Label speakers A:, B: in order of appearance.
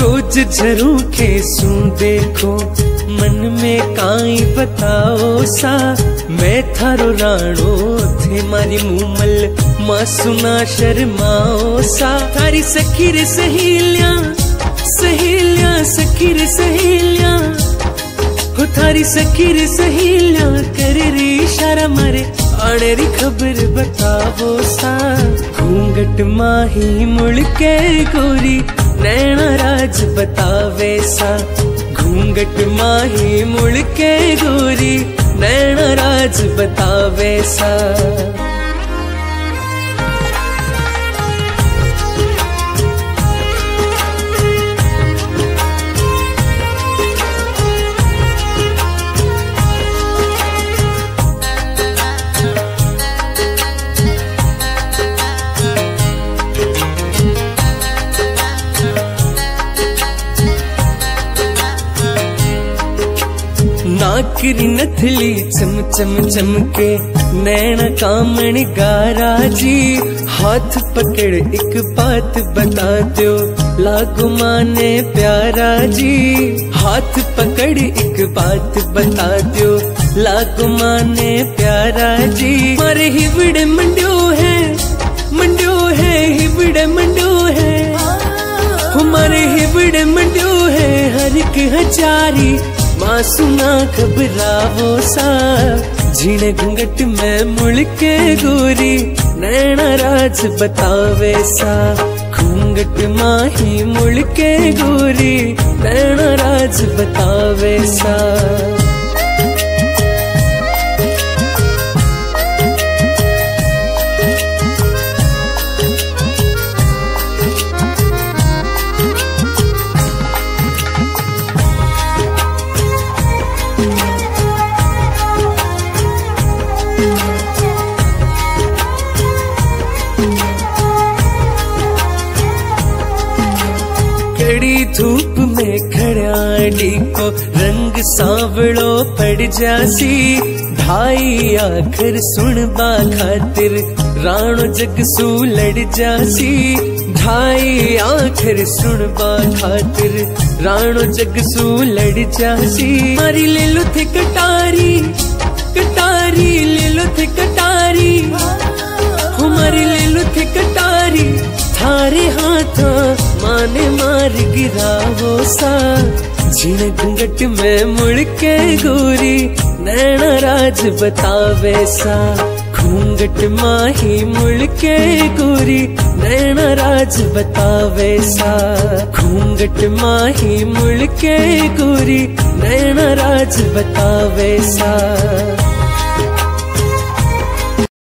A: झरू के सू देखो, मन में काई बताओ सा। मैं थारो राणो, थे मारी मुमल मासुना शर्माओ सा। थारी सखी रे सहेलिया सहेलिया, सखी रे सहेलिया। हो थारी सखी रे सहेलिया, करे रे इशारा मारे आने री खबर बताओ सा। घूंघट माही मुड़ के गोरी नैना राज बतावे सा। घूंघट माही मुड़ के गोरी नैना राज बतावे सा। नाकरी नथली चम चम चमके नैना कामण गारा जी, हाथ पकड़ एक बात बता दो लागो माने प्यारा जी, हाथ पकड़ एक बात बता दो लागो माने प्यारा जी, मारे हिवड़े मंड्यो है मंड्यो है, हिवड़े मंड्यो है। हमारे हिवड़े मंड्यो है, हर एक हजारी मासूना घबरावो सा। जीने घूंघट में मुड़के गोरी। नैना राज बतावे सा। घूंघट माही मुड़के गोरी। नैना राज बतावे सा। धूप में खड़ाड़ी को रंग सांवड़ो पड़ जासी। ढाई आखिर सुन बा खातिर राणो जग सू लड़ जासी। ढाई आखिर सुन बा खातिर राणो जग सू लड़ जासी। मारी ले लो थे कटारी कटारी ले गिरा वो सा झीण घूंघट में मुड़ के गोरी। नैना राज बतावे सा। घूंघट माही मुड़ के गोरी। नैना राज बतावे सा। घूंघट माही मुड़ के गोरी। नैना राज बतावे सा।